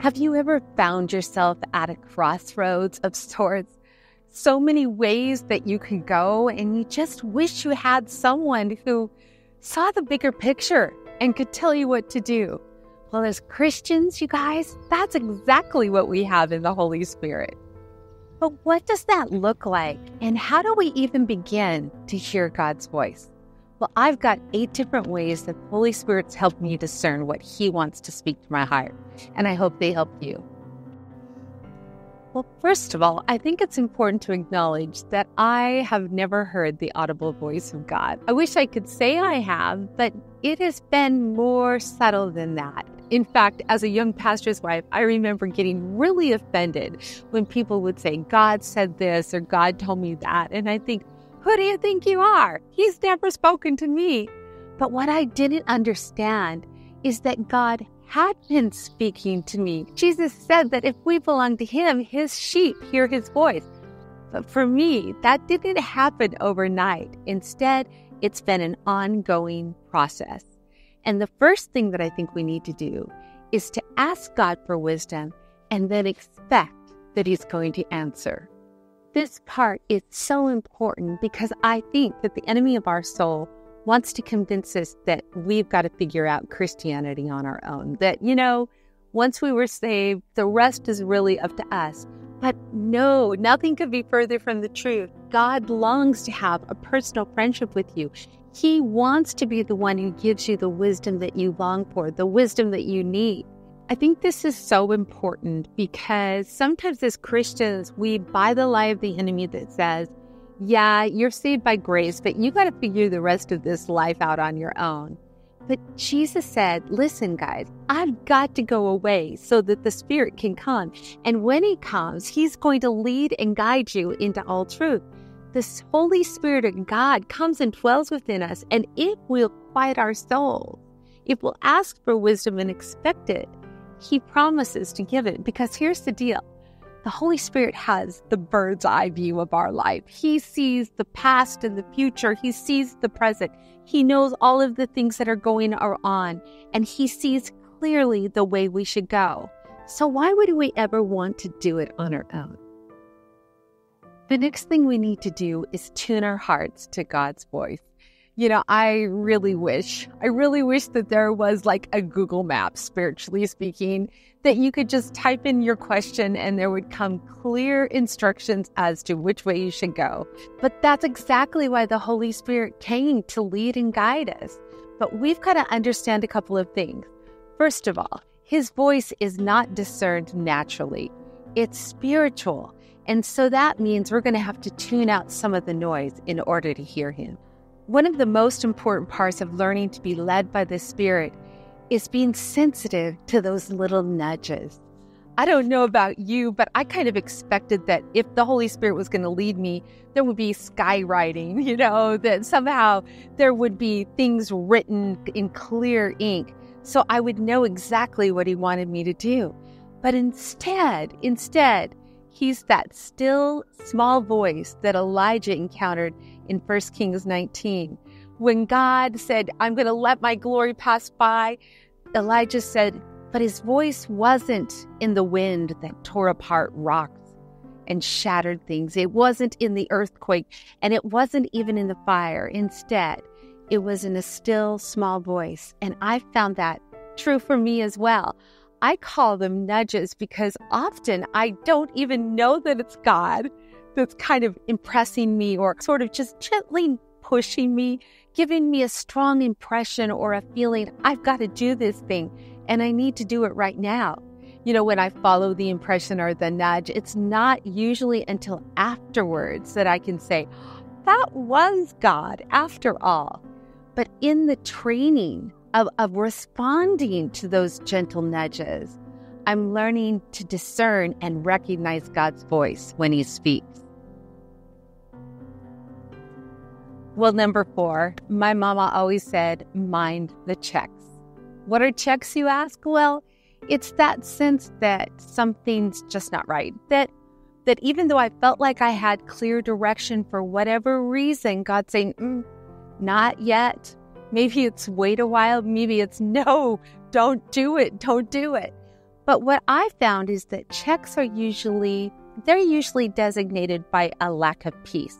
Have you ever found yourself at a crossroads of sorts? So many ways that you can go, and you just wish you had someone who saw the bigger picture and could tell you what to do. Well, as Christians, you guys, that's exactly what we have in the Holy Spirit. But what does that look like? And how do we even begin to hear God's voice? Well, I've got eight different ways that the Holy Spirit's helped me discern what He wants to speak to my heart, and I hope they help you. Well, first of all, I think it's important to acknowledge that I have never heard the audible voice of God. I wish I could say I have, but it has been more subtle than that. In fact, as a young pastor's wife, I remember getting really offended when people would say, God said this or God told me that. And I think, who do you think you are? He's never spoken to me. But what I didn't understand is that God had been speaking to me. Jesus said that if we belong to Him, His sheep hear His voice. But for me, that didn't happen overnight. Instead, it's been an ongoing process. And the first thing that I think we need to do is to ask God for wisdom and then expect that He's going to answer. This part is so important because I think that the enemy of our soul wants to convince us that we've got to figure out Christianity on our own. That, you know, once we were saved, the rest is really up to us. But no, nothing could be further from the truth. God longs to have a personal friendship with you. He wants to be the one who gives you the wisdom that you long for, the wisdom that you need. I think this is so important because sometimes as Christians, we buy the lie of the enemy that says, yeah, you're saved by grace, but you got to figure the rest of this life out on your own. But Jesus said, Listen, guys, I've got to go away so that the Spirit can come. And when He comes, He's going to lead and guide you into all truth. This Holy Spirit of God comes and dwells within us. And if we'll quiet our souls, if we'll ask for wisdom and expect it, he promises to give it because here's the deal the Holy Spirit has the bird's eye view of our life. He sees the past and the future, He sees the present. He knows all of the things that are going on, and He sees clearly the way we should go. So, why would we ever want to do it on our own? The next thing we need to do is tune our hearts to God's voice you know, I really wish, I really wish that there was like a Google map, spiritually speaking, that you could just type in your question and there would come clear instructions as to which way you should go. But that's exactly why the Holy Spirit came to lead and guide us. But we've got to understand a couple of things. First of all, his voice is not discerned naturally, it's spiritual. And so that means we're going to have to tune out some of the noise in order to hear him. One of the most important parts of learning to be led by the Spirit is being sensitive to those little nudges. I don't know about you, but I kind of expected that if the Holy Spirit was going to lead me, there would be skywriting, you know, that somehow there would be things written in clear ink so I would know exactly what He wanted me to do. But instead, instead, He's that still small voice that Elijah encountered in 1 Kings 19. When God said, I'm going to let my glory pass by, Elijah said, but his voice wasn't in the wind that tore apart rocks and shattered things. It wasn't in the earthquake, and it wasn't even in the fire. Instead, it was in a still, small voice. And I found that true for me as well. I call them nudges because often I don't even know that it's God that's kind of impressing me or sort of just gently pushing me, giving me a strong impression or a feeling I've got to do this thing and I need to do it right now. You know, when I follow the impression or the nudge, it's not usually until afterwards that I can say, that was God after all. But in the training of, of responding to those gentle nudges, I'm learning to discern and recognize God's voice when He speaks. Well, number four, my mama always said, mind the checks. What are checks, you ask? Well, it's that sense that something's just not right. That that even though I felt like I had clear direction for whatever reason, God's saying, mm, not yet. Maybe it's wait a while. Maybe it's no, don't do it. Don't do it. But what I found is that checks are usually they're usually designated by a lack of peace.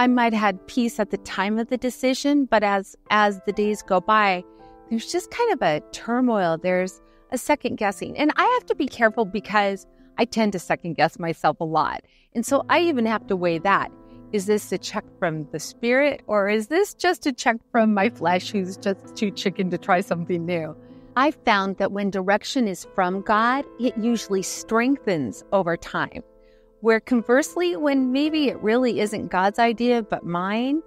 I might have had peace at the time of the decision, but as as the days go by, there's just kind of a turmoil. There's a second guessing. And I have to be careful because I tend to second guess myself a lot. And so I even have to weigh that. Is this a check from the spirit or is this just a check from my flesh who's just too chicken to try something new? I found that when direction is from God, it usually strengthens over time. Where conversely, when maybe it really isn't God's idea but mine,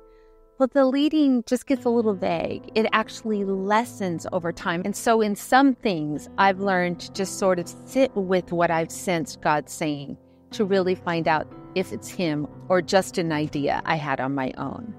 well, the leading just gets a little vague. It actually lessens over time. And so, in some things, I've learned to just sort of sit with what I've sensed God saying to really find out if it's Him or just an idea I had on my own.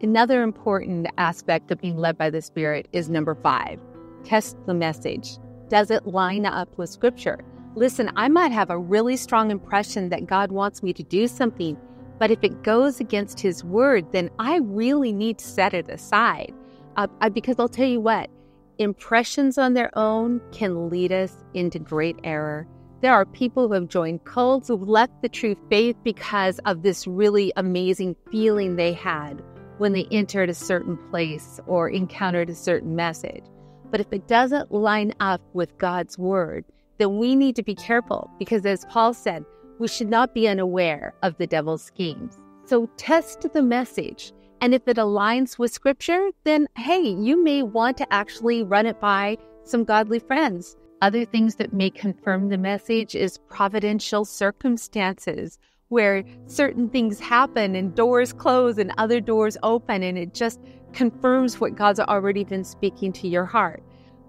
Another important aspect of being led by the Spirit is number five test the message. Does it line up with Scripture? Listen, I might have a really strong impression that God wants me to do something, but if it goes against His word, then I really need to set it aside. Uh, because I'll tell you what, impressions on their own can lead us into great error. There are people who have joined cults who've left the true faith because of this really amazing feeling they had when they entered a certain place or encountered a certain message. But if it doesn't line up with God's word, then we need to be careful because, as Paul said, we should not be unaware of the devil's schemes. So test the message. And if it aligns with scripture, then hey, you may want to actually run it by some godly friends. Other things that may confirm the message is providential circumstances where certain things happen and doors close and other doors open, and it just confirms what God's already been speaking to your heart.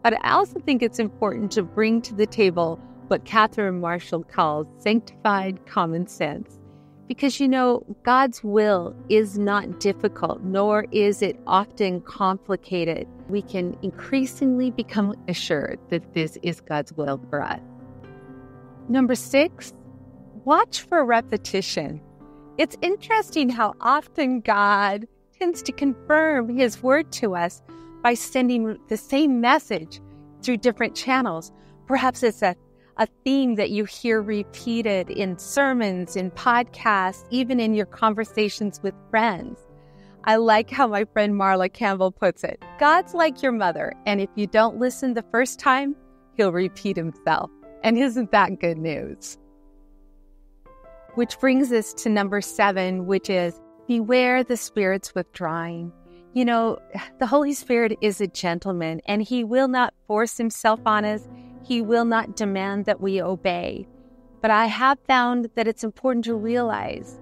But I also think it's important to bring to the table what Catherine Marshall calls sanctified common sense. Because you know, God's will is not difficult, nor is it often complicated. We can increasingly become assured that this is God's will for us. Number six, watch for repetition. It's interesting how often God tends to confirm his word to us by sending the same message through different channels. Perhaps it's a, a theme that you hear repeated in sermons, in podcasts, even in your conversations with friends. I like how my friend Marla Campbell puts it God's like your mother, and if you don't listen the first time, he'll repeat himself. And isn't that good news? Which brings us to number seven, which is beware the Spirit's withdrawing. You know, the Holy Spirit is a gentleman and he will not force himself on us. He will not demand that we obey. But I have found that it's important to realize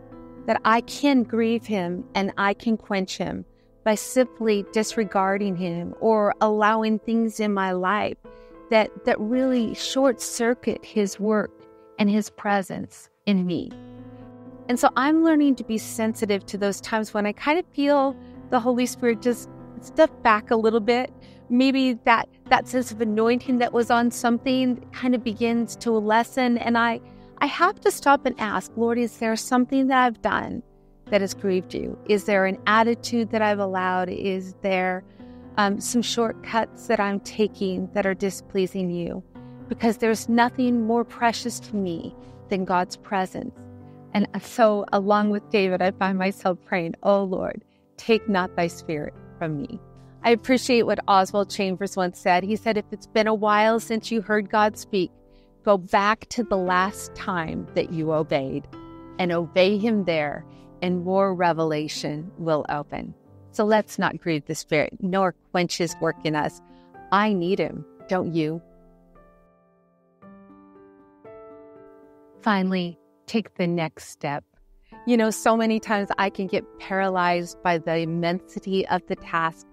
that I can grieve him and I can quench him by simply disregarding him or allowing things in my life that, that really short circuit his work and his presence in me. And so I'm learning to be sensitive to those times when I kind of feel the Holy Spirit just step back a little bit. Maybe that that sense of anointing that was on something kind of begins to lessen and I I have to stop and ask, Lord, is there something that I've done that has grieved you? Is there an attitude that I've allowed? Is there um, some shortcuts that I'm taking that are displeasing you? Because there's nothing more precious to me than God's presence. And so, along with David, I find myself praying, Oh Lord, take not thy spirit from me. I appreciate what Oswald Chambers once said. He said, If it's been a while since you heard God speak, go back to the last time that you obeyed and obey him there, and more revelation will open. So let's not grieve the Spirit, nor quench his work in us. I need him, don't you? Finally, take the next step. You know, so many times I can get paralyzed by the immensity of the task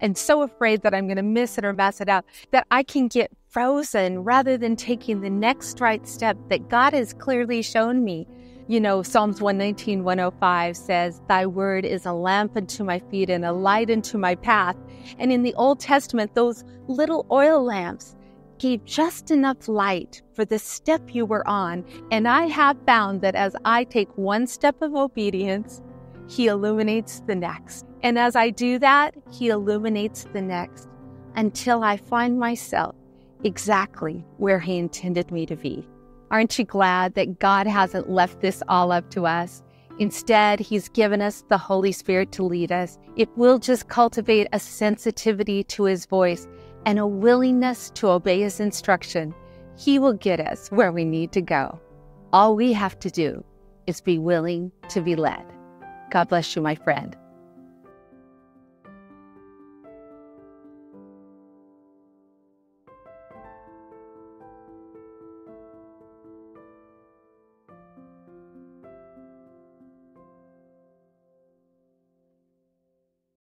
and so afraid that I'm going to miss it or mess it up that I can get frozen rather than taking the next right step that God has clearly shown me. You know, Psalms 119, 105 says, Thy word is a lamp unto my feet and a light unto my path. And in the Old Testament, those little oil lamps, gave just enough light for the step you were on. And I have found that as I take one step of obedience, He illuminates the next. And as I do that, He illuminates the next until I find myself exactly where He intended me to be. Aren't you glad that God hasn't left this all up to us? Instead, He's given us the Holy Spirit to lead us. If we'll just cultivate a sensitivity to His voice and a willingness to obey His instruction, He will get us where we need to go. All we have to do is be willing to be led. God bless you, my friend.